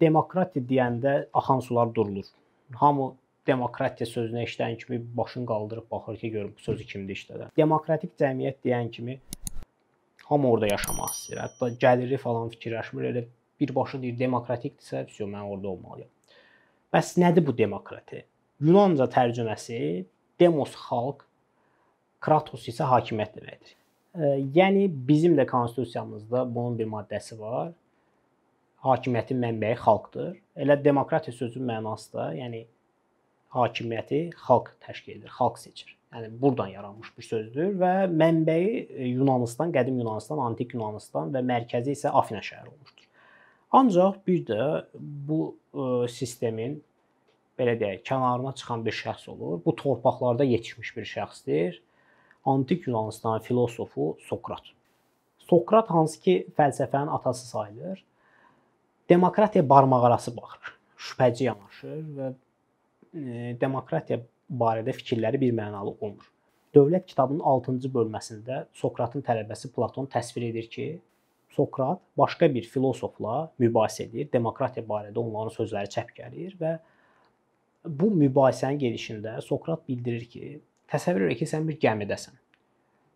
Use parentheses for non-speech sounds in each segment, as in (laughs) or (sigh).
demokratiya deyəndə axan sular durulur. Hamı demokratiya sözünü eşidən kimi başını qaldırıb baxır ki, görüm bu sözü kimdə işlədir. Demokratik cəmiyyət deyən kimi hamı orada yaşamaq istəyir. Hətta gəliri falan fikirləşmir. Elə birbaşa deyir demokratikdirsə, vəsə mən orada olmalıyam. Bəs nədir bu demokratiya? Yunanca tərcüməsi demos xalq, kratos isə hakimiyyət deməkdir. Yəni bizim də konstitusiyamızda bunun bir maddəsi var. Hakimiyyətin mənbəyi xalqdır. Elə demokratiya sözünün mənası da, yəni hakimiyyəti xalq təşkil edir, xalq seçir. Yəni burdan yaranmış bir sözdür və mənbəyi Yunanıstan, qədim Yunanıstan, antik Yunanıstan və mərkəzi isə Afina şəhəri olmuşdur. Ancaq bir də bu ə, e, sistemin belə deyək, kənarına çıxan bir şəxs olur. Bu torpaqlarda yetişmiş bir şəxsdir. Antik Yunanıstan filosofu Sokrat. Sokrat hansı ki fəlsəfənin atası sayılır. Demokratiya barmaqarası baxır. Şübhəci yanaşır və e, demokratiya barədə fikirləri bir mənalı olmur. Dövlət kitabının 6-cı bölməsində Sokratın tələbəsi Platon təsvir edir ki, Sokrat başqa bir filosofla mübahisə edir, demokratiya barədə onların sözləri çəp gəlir və bu mübahisənin gedişində Sokrat bildirir ki, təsəvvür et ki, sən bir gəmidəsən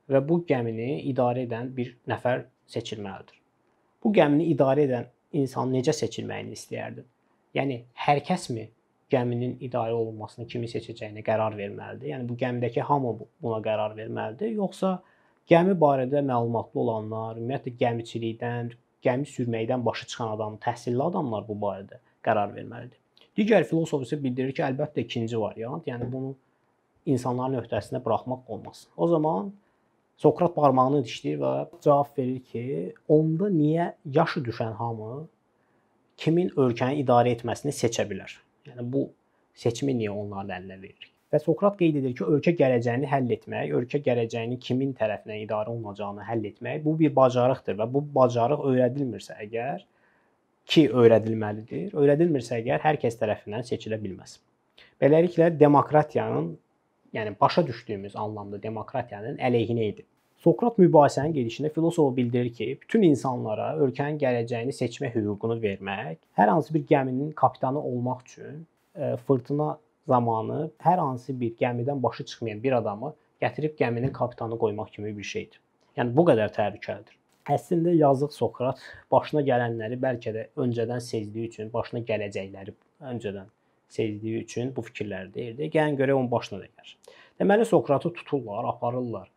və bu gəmini idarə edən bir nəfər seçilməlidir. Bu gəmini idarə edən insan necə seçilməyini istəyərdin? Yəni hər kəsmi gəminin idarə olunmasını kimi seçəcəyinə qərar verməlidir? Yəni bu gəmidəki hamı buna qərar verməlidir, yoxsa gəmi barədə məlumatlı olanlar, ümumiyyətlə gəmiçilikdən, gəmi sürməkdən başı çıxan adam, təhsilli adamlar bu barədə qərar verməlidir? Digər filosof isə bildirir ki, əlbəttə ikinci variant, yəni bunu insanların öhdəsinə buraxmaq olmaz. O zaman Sokrat barmağını dişləyir və cavab verir ki, onda niyə yaşı düşən hamı kimin ölkəni idarə etməsini seçə bilər? Yəni bu seçimi niyə onların əlinə veririk? Və Sokrat qeyd edir ki, ölkə gələcəyini həll etmək, ölkə gələcəyini kimin tərəfindən idarə olunacağını həll etmək bu bir bacarıqdır və bu bacarıq öyrədilmirsə əgər ki, öyrədilməlidir. Öyrədilmirsə əgər hər kəs tərəfindən seçilə bilməz. Beləliklə demokratiyanın, yəni başa düşdüyümüz anlamda demokratiyanın əleyhinə idi. Sokrat mübahisənin gedişində filosof bildirir ki, bütün insanlara ölkənin gələcəyini seçmə hüququnu vermək, hər hansı bir gəminin kapitanı olmaq üçün e, fırtına zamanı hər hansı bir gəmidən başı çıxmayan bir adamı gətirib gəminin kapitanı qoymaq kimi bir şeydir. Yəni bu qədər təhlükəlidir. Əslində yazıq Sokrat başına gələnləri bəlkə də öncədən sezdiyi üçün, başına gələcəkləri öncədən sezdiyi üçün bu fikirləri deyirdi. Gəlin görək onun başına nə gəlir. Deməli Sokratı tuturlar, aparırlar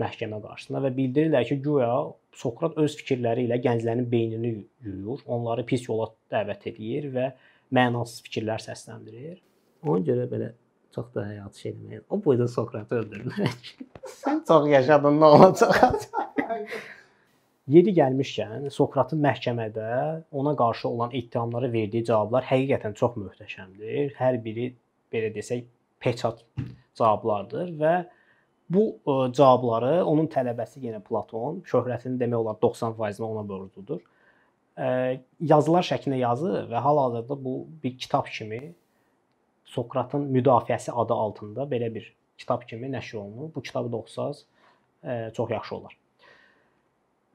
məhkəmə qarşısına və bildirirlər ki, guya Sokrat öz fikirləri ilə gənclərin beynini yuyur, onları pis yola dəvət edir və mənasız fikirlər səsləndirir. Ona görə belə çox da həyat şey demək. O boyda Sokratı öldürdülər. Sən (laughs) çox yaşadın, nə olacaq? (laughs) Yeri gəlmişkən Sokratın məhkəmədə ona qarşı olan ittihamlara verdiyi cavablar həqiqətən çox möhtəşəmdir. Hər biri belə desək peçat cavablardır və bu ə, e, cavabları onun tələbəsi yenə Platon, şöhrətini demək olar 90%-ni ona borcludur. Ə, yazılar şəklində yazır və hal-hazırda bu bir kitab kimi Sokratın müdafiəsi adı altında belə bir kitab kimi nəşr olunub. Bu kitabı da oxusaz ə, çox yaxşı olar.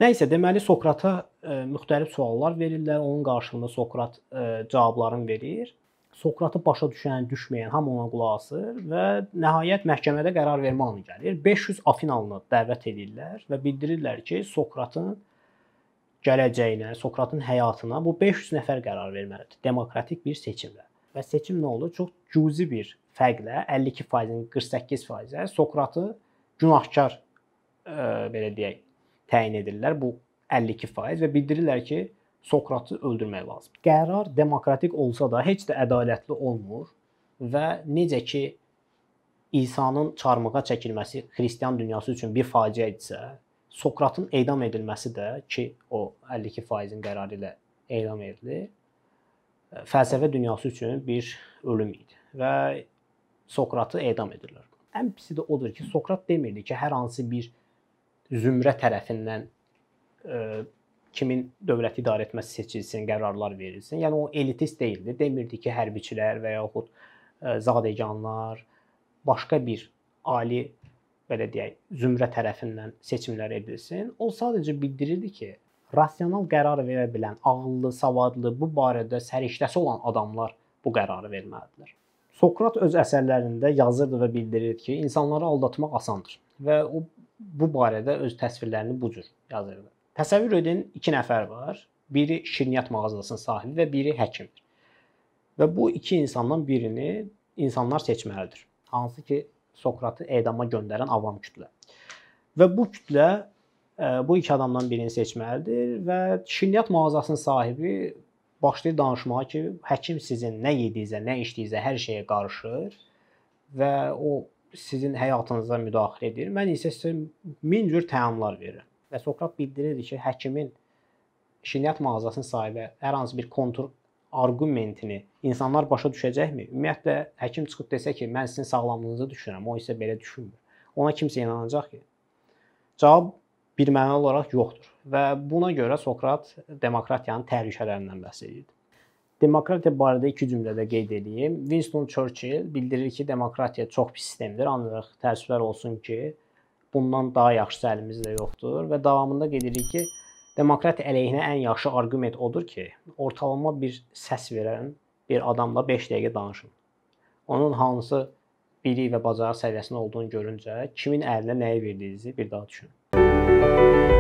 Nə isə deməli Sokrata ə, e, müxtəlif suallar verirlər, onun qarşılığında Sokrat ə, e, cavablarını verir. Sokratı başa düşən, düşməyən hamı ona qulaq asır və nəhayət məhkəmədə qərar vermə anı gəlir. 500 Afinalını dəvət edirlər və bildirirlər ki, Sokratın gələcəyinə, Sokratın həyatına bu 500 nəfər qərar verməlidir demokratik bir seçimlə. Və seçim nə olur? Çox cüzi bir fərqlə 52%-in 48%-ə Sokratı günahkar e, belə deyək, təyin edirlər. Bu 52% və bildirirlər ki, Sokratı öldürmək lazımdır. Qərar demokratik olsa da heç də ədalətli olmur və necə ki İsa'nın çarmıxa çəkilməsi xristian dünyası üçün bir faciə idisə, Sokratın edam edilməsi də ki, o 52%-in qərarı ilə edam edildi, fəlsəfə dünyası üçün bir ölüm idi və Sokratı edam edirlər. Ən pisi də odur ki, Sokrat demirdi ki, hər hansı bir zümrə tərəfindən ə, e, kimin dövlət idarə etməsi seçilsin, qərarlar verilsin. Yəni o elitist deyildi. Demirdi ki, hərbiçilər və yaxud e, zadəganlar başqa bir ali belə deyək, zümrə tərəfindən seçimlər edilsin. O sadəcə bildirirdi ki, rasional qərar verə bilən, ağıllı, savadlı, bu barədə səriştəsi olan adamlar bu qərarı verməlidirlər. Sokrat öz əsərlərində yazırdı və bildirirdi ki, insanları aldatmaq asandır və o bu barədə öz təsvirlərini bu cür yazırdı. Təsəvvür edin, iki nəfər var. Biri şirniyyat mağazasının sahibi və biri həkimdir. Və bu iki insandan birini insanlar seçməlidir. Hansı ki, Sokratı edama göndərən avam kütlə. Və bu kütlə bu iki adamdan birini seçməlidir və şirniyyat mağazasının sahibi başlayır danışmağa ki, həkim sizin nə yediyinizə, nə içdiyinizə hər şeyə qarışır və o sizin həyatınıza müdaxilə edir. Mən isə sizə min cür təamlar verirəm. Və Sokrat bildirirdi ki, həkimin şirniyyat mağazasının sahibi hər hansı bir kontur arqumentini insanlar başa düşəcəkmi? Ümumiyyətlə həkim çıxıb desə ki, mən sizin sağlamlığınızı düşünürəm, o isə belə düşünmür. Ona kimsə inanacaq ki? Cavab birmənalı olaraq yoxdur. Və buna görə Sokrat demokratiyanın təhlükələrindən bəhs edirdi. Demokratiya barədə iki cümlədə qeyd edeyim. Winston Churchill bildirir ki, demokratiya çox pis sistemdir, ancaq təəssüflər olsun ki, bundan daha yaxşısı əlimizdə yoxdur və davamında qeyd edirik ki, demokratiya əleyhinə ən yaxşı arqument odur ki, ortalama bir səs verən bir adamla 5 dəqiqə danışın. Onun hansı bilik və bacarıq səviyyəsində olduğunu görüncə kimin əlinə nəyi verdiyinizi bir daha düşünün.